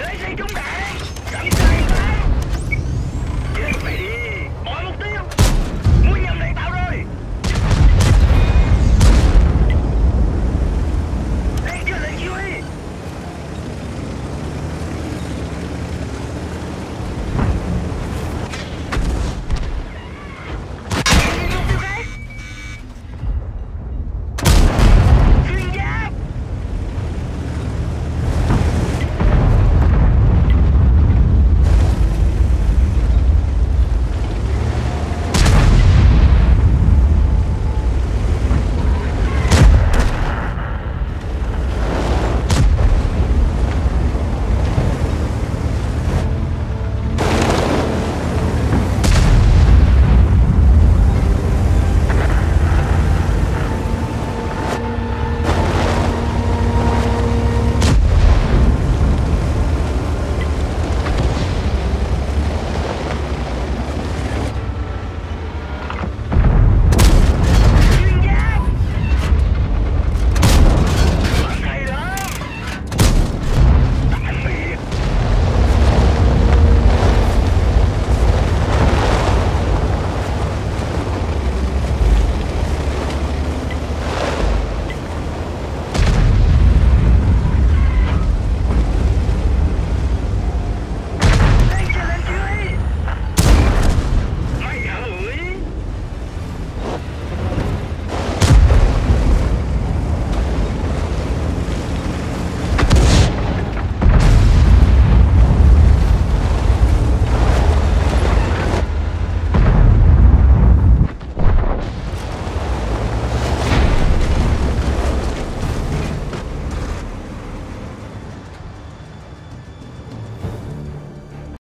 Lazy, do